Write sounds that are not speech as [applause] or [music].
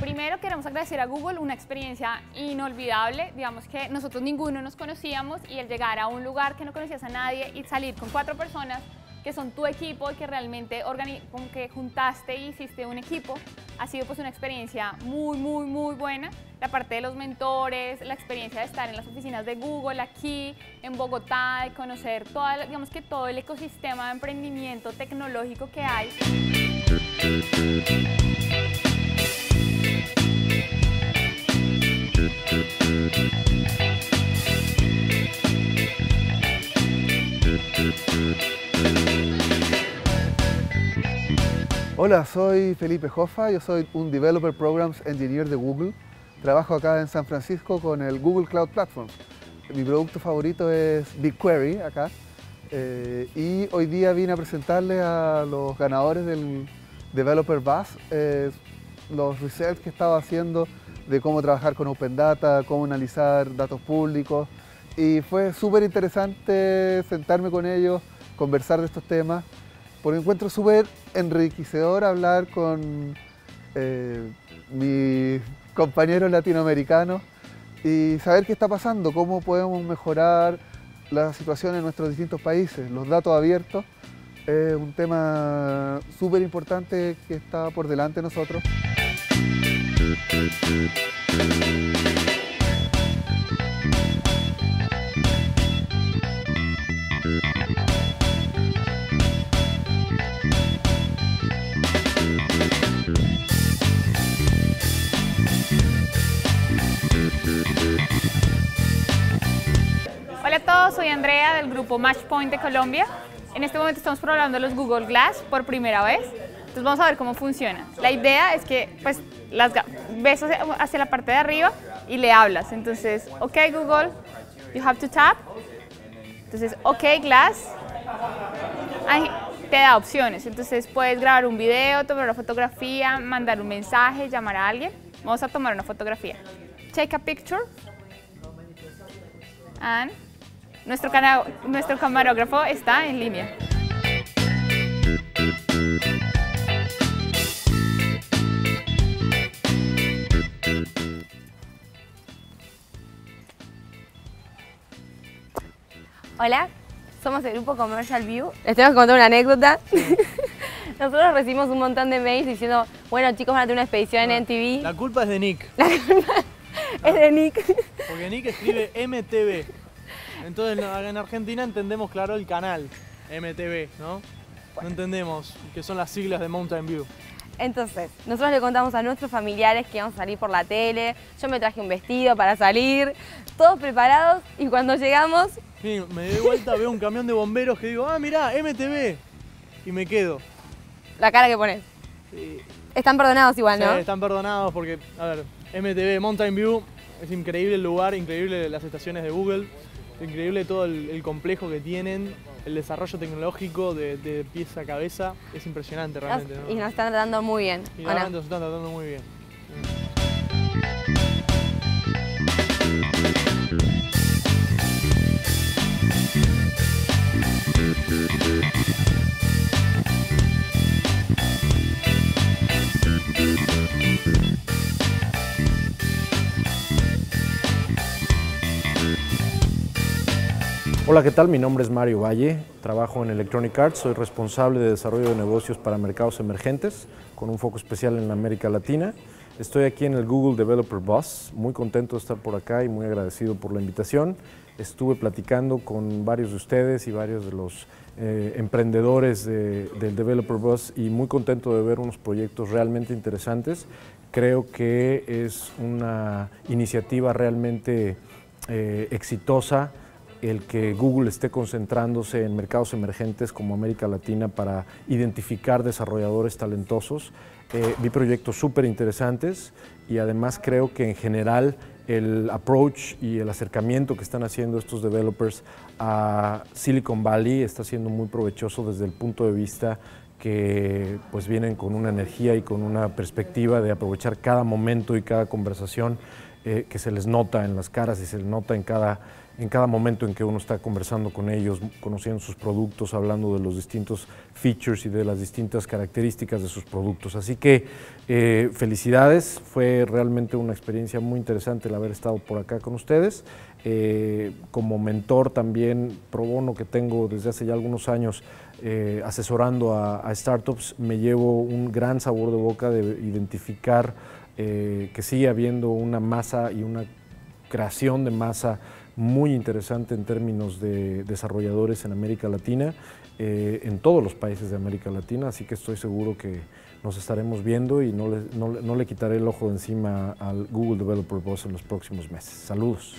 Primero queremos agradecer a Google una experiencia inolvidable. Digamos que nosotros ninguno nos conocíamos y el llegar a un lugar que no conocías a nadie y salir con cuatro personas que son tu equipo y que realmente como que juntaste y hiciste un equipo, ha sido pues una experiencia muy, muy, muy buena. La parte de los mentores, la experiencia de estar en las oficinas de Google aquí en Bogotá, de conocer toda, digamos que todo el ecosistema de emprendimiento tecnológico que hay. Hola, soy Felipe Joffa, yo soy un Developer Programs Engineer de Google. Trabajo acá en San Francisco con el Google Cloud Platform. Mi producto favorito es BigQuery acá. Eh, y hoy día vine a presentarles a los ganadores del Developer Buzz eh, los research que estaba haciendo de cómo trabajar con Open Data, cómo analizar datos públicos. Y fue súper interesante sentarme con ellos, conversar de estos temas porque encuentro súper enriquecedor hablar con eh, mis compañeros latinoamericanos y saber qué está pasando, cómo podemos mejorar la situación en nuestros distintos países. Los datos abiertos es un tema súper importante que está por delante de nosotros. Soy Andrea del grupo Matchpoint de Colombia. En este momento estamos probando los Google Glass por primera vez. Entonces vamos a ver cómo funciona. La idea es que pues las ves hacia la parte de arriba y le hablas. Entonces, ok Google, you have to tap. Entonces, ok Glass. Ahí te da opciones. Entonces puedes grabar un video, tomar una fotografía, mandar un mensaje, llamar a alguien. Vamos a tomar una fotografía. Take a picture. And nuestro, nuestro camarógrafo está en línea. Hola, somos el grupo Commercial View. Les tengo que contar una anécdota. [laughs] Nosotros recibimos un montón de mails diciendo, bueno chicos van a tener una expedición en MTV. La culpa es de Nick. La culpa es de Nick. Porque Nick escribe MTV. Entonces en Argentina entendemos claro el canal MTV, ¿no? No entendemos que son las siglas de Mountain View. Entonces, nosotros le contamos a nuestros familiares que vamos a salir por la tele, yo me traje un vestido para salir, todos preparados y cuando llegamos... Sí, me doy vuelta, veo un camión de bomberos que digo, ah, mirá, MTV. Y me quedo. La cara que pones. Están perdonados igual, ¿no? Sí, están perdonados porque, a ver, MTV, Mountain View, es increíble el lugar, increíble las estaciones de Google, increíble todo el, complejo que tienen, el desarrollo tecnológico de, pieza a cabeza, es impresionante realmente. Y nos están tratando muy bien. Y realmente nos están tratando muy bien. Hola, ¿qué tal? Mi nombre es Mario Valle, trabajo en Electronic Arts, soy responsable de desarrollo de negocios para mercados emergentes, con un foco especial en América Latina. Estoy aquí en el Google Developer Bus, muy contento de estar por acá y muy agradecido por la invitación. Estuve platicando con varios de ustedes y varios de los eh, emprendedores del Developer Bus y muy contento de ver unos proyectos realmente interesantes. Creo que es una iniciativa realmente eh, exitosa el que Google esté concentrándose en mercados emergentes como América Latina para identificar desarrolladores talentosos. Eh, vi proyectos súper interesantes y además creo que en general el approach y el acercamiento que están haciendo estos developers a Silicon Valley está siendo muy provechoso desde el punto de vista que pues vienen con una energía y con una perspectiva de aprovechar cada momento y cada conversación eh, que se les nota en las caras y se les nota en cada, en cada momento en que uno está conversando con ellos, conociendo sus productos, hablando de los distintos features y de las distintas características de sus productos. Así que eh, felicidades, fue realmente una experiencia muy interesante el haber estado por acá con ustedes. Eh, como mentor también pro bono que tengo desde hace ya algunos años eh, asesorando a, startups, me llevo un gran sabor de boca de identificar que sigue habiendo una masa y una creación de masa muy interesante en términos de desarrolladores en América Latina, eh, en todos los países de América Latina, así que estoy seguro que nos estaremos viendo y no le, no le quitaré el ojo de encima al Google Developer Boss en los próximos meses. Saludos.